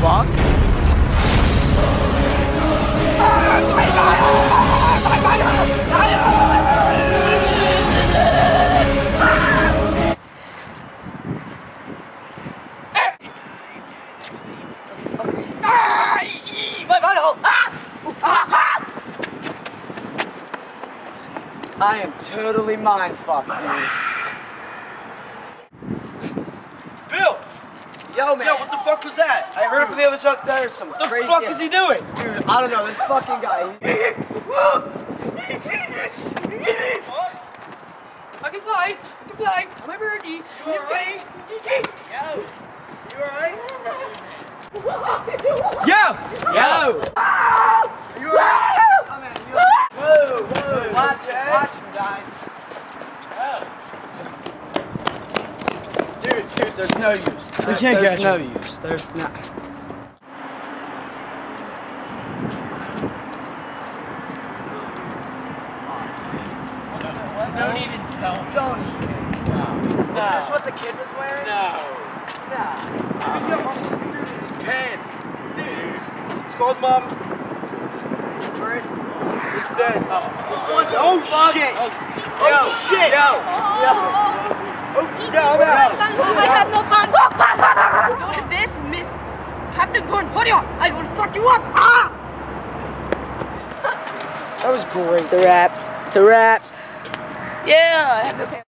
fuck? I am totally mind fucked, dude. Yo, man. Yo, what the fuck was that? I heard it from the other side there's some The crazy fuck is he doing? Dude, I don't know, this fucking guy. I can fly. I can fly. I'm a birdie. You alright? Yo. You alright? Yo! Yo! You alright? Whoa, whoa, watch him, watch him, guys. Dude, dude, there's no use. We can't there's catch no him. use. There's not. Don't even tell me. Don't even. Is this what the kid was wearing? No. Nah. Dude, it's his pants. Dude. It's called mom. Where is It's dead. Oh, shit! Yo. Shit! Yo! Yo, I'm out. I have no gun. Don't this, Miss Captain Corn. Hurry up! I you up. Ah! That was great. To rap. To rap. Yeah, I have no pants.